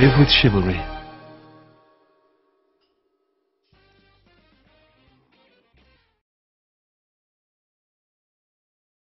Live with chivalry.